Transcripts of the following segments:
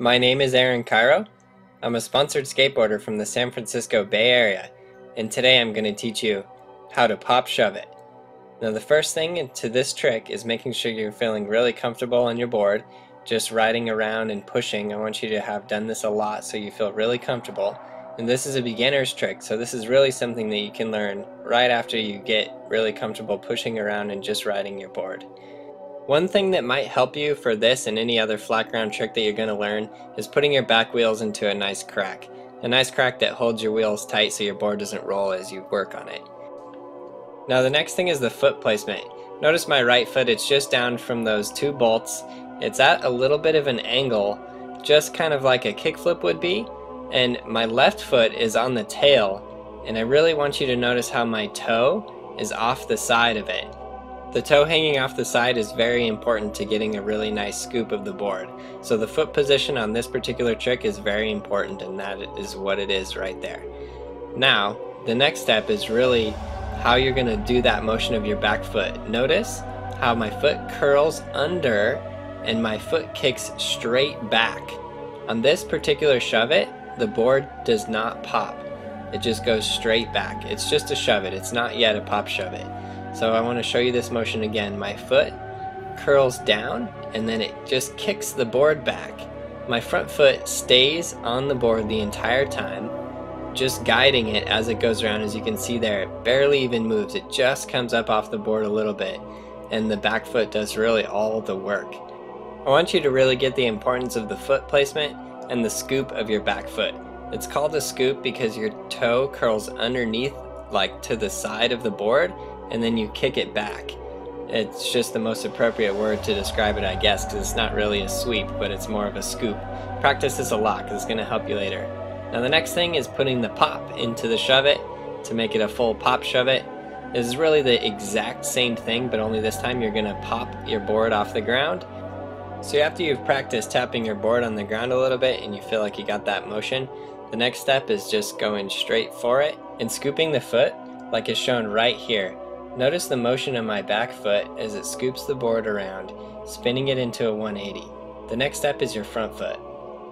My name is Aaron Kyro. I'm a sponsored skateboarder from the San Francisco Bay Area, and today I'm going to teach you how to pop shove it. Now the first thing to this trick is making sure you're feeling really comfortable on your board, just riding around and pushing. I want you to have done this a lot so you feel really comfortable. And this is a beginner's trick, so this is really something that you can learn right after you get really comfortable pushing around and just riding your board. One thing that might help you for this and any other flat ground trick that you're going to learn is putting your back wheels into a nice crack. A nice crack that holds your wheels tight so your board doesn't roll as you work on it. Now the next thing is the foot placement. Notice my right foot, it's just down from those two bolts. It's at a little bit of an angle, just kind of like a kickflip would be. And my left foot is on the tail, and I really want you to notice how my toe is off the side of it. The toe hanging off the side is very important to getting a really nice scoop of the board. So the foot position on this particular trick is very important and that is what it is right there. Now, the next step is really how you're going to do that motion of your back foot. Notice how my foot curls under and my foot kicks straight back. On this particular shove it, the board does not pop. It just goes straight back. It's just a shove it. It's not yet a pop shove it. So I want to show you this motion again. My foot curls down and then it just kicks the board back. My front foot stays on the board the entire time, just guiding it as it goes around. As you can see there, it barely even moves. It just comes up off the board a little bit and the back foot does really all the work. I want you to really get the importance of the foot placement and the scoop of your back foot. It's called a scoop because your toe curls underneath like to the side of the board and then you kick it back. It's just the most appropriate word to describe it, I guess, because it's not really a sweep, but it's more of a scoop. Practice this a lot because it's going to help you later. Now the next thing is putting the pop into the shove it to make it a full pop shove it. This is really the exact same thing, but only this time you're going to pop your board off the ground. So after you've practiced tapping your board on the ground a little bit and you feel like you got that motion, the next step is just going straight for it and scooping the foot like is shown right here. Notice the motion of my back foot as it scoops the board around, spinning it into a 180. The next step is your front foot.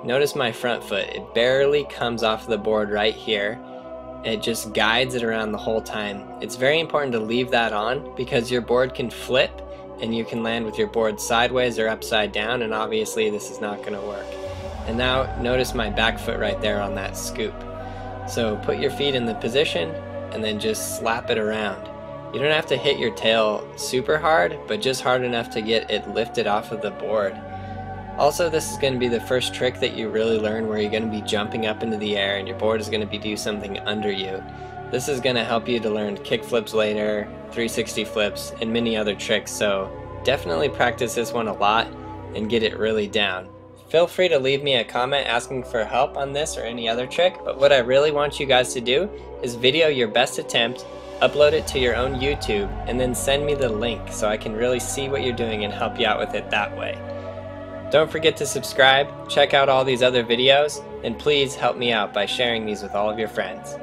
Notice my front foot, it barely comes off the board right here. It just guides it around the whole time. It's very important to leave that on because your board can flip and you can land with your board sideways or upside down and obviously this is not going to work. And now notice my back foot right there on that scoop. So put your feet in the position and then just slap it around. You don't have to hit your tail super hard, but just hard enough to get it lifted off of the board. Also, this is going to be the first trick that you really learn where you're going to be jumping up into the air and your board is going to be do something under you. This is going to help you to learn kick flips later, 360 flips, and many other tricks, so definitely practice this one a lot and get it really down. Feel free to leave me a comment asking for help on this or any other trick, but what I really want you guys to do is video your best attempt upload it to your own YouTube, and then send me the link so I can really see what you're doing and help you out with it that way. Don't forget to subscribe, check out all these other videos, and please help me out by sharing these with all of your friends.